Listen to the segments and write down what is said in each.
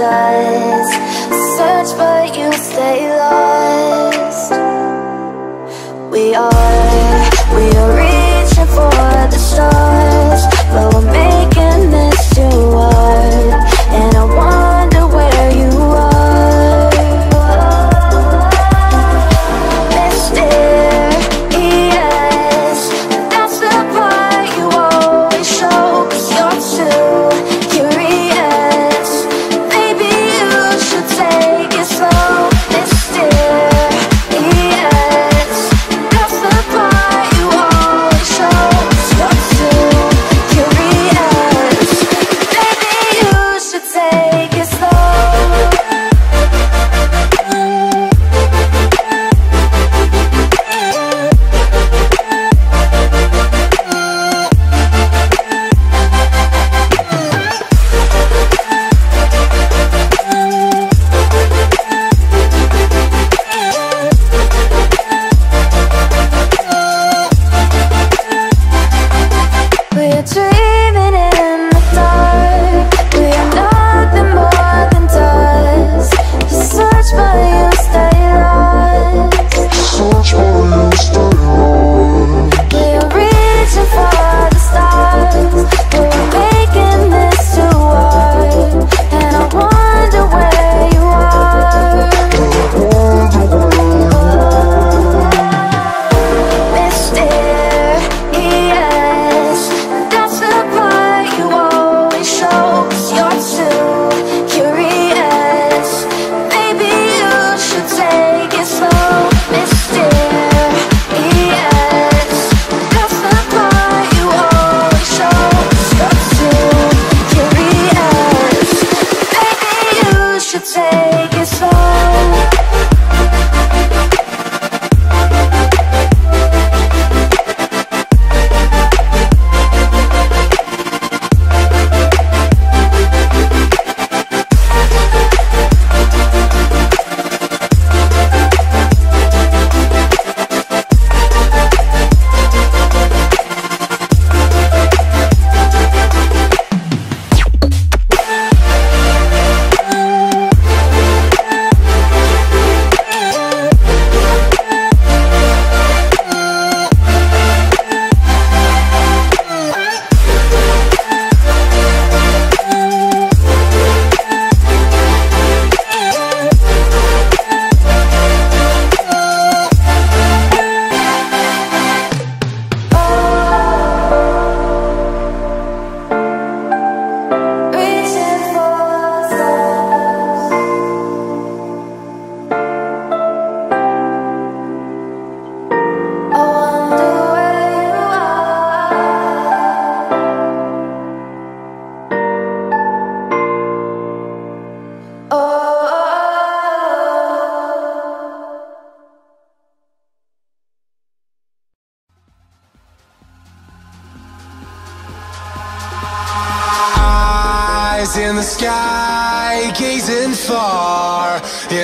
does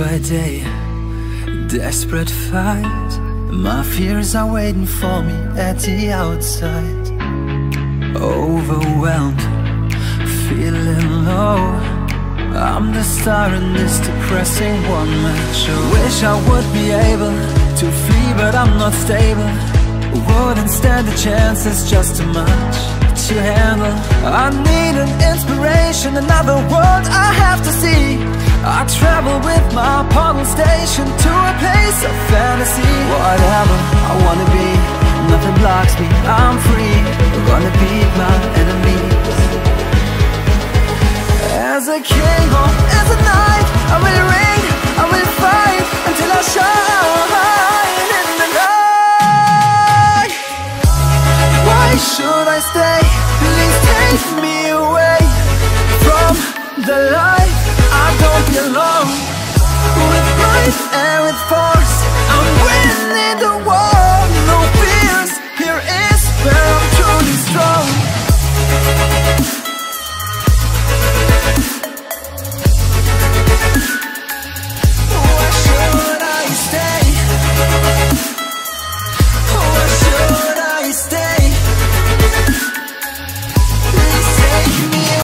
a day, desperate fight. My fears are waiting for me at the outside. Overwhelmed, feeling low. I'm the star in this depressing one man show. Wish I would be able to flee, but I'm not stable. Wouldn't stand the chance, it's just too much to handle. I need an inspiration, another world I have to see. I travel with my portal station to a place of fantasy. Whatever I wanna be, nothing blocks me. I'm free. Gonna beat my enemies. As a king or as a knight, I will